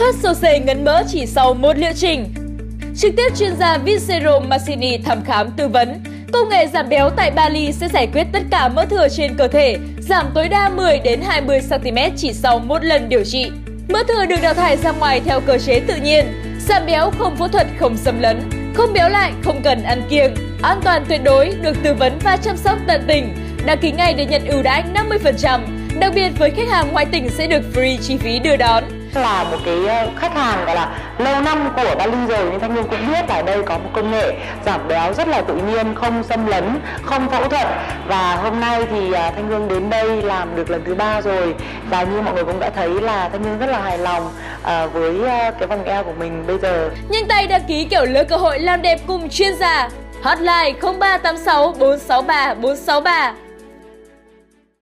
thoát sơ sề ngấn mỡ chỉ sau một liệu trình. Trực tiếp chuyên gia Vincero Massini thăm khám tư vấn, công nghệ giảm béo tại Bali sẽ giải quyết tất cả mỡ thừa trên cơ thể, giảm tối đa 10 đến 20 cm chỉ sau một lần điều trị. Mỡ thừa được đào thải ra ngoài theo cơ chế tự nhiên, giảm béo không phẫu thuật không xâm lấn, không béo lại không cần ăn kiêng, an toàn tuyệt đối, được tư vấn và chăm sóc tận tình. Đăng ký ngay để nhận ưu đãi 50%. Đặc biệt với khách hàng ngoại tỉnh sẽ được free chi phí đưa đón là một cái ờ, khách hàng gọi là lâu năm của Bali rồi nên Thanh Nhung cũng biết là đây có một công nghệ giảm béo rất là tự nhiên, không xâm lấn, không phẫu thuật và hôm nay thì ờ, Thanh Hương đến đây làm được lần thứ ba rồi và như mọi người cũng đã thấy là Thanh Hương rất là hài lòng ờ, với cái vòng eo của mình bây giờ. Nhanh tay đăng ký kiểu lỡ cơ hội làm đẹp cùng chuyên gia. Hotline 0386 463 463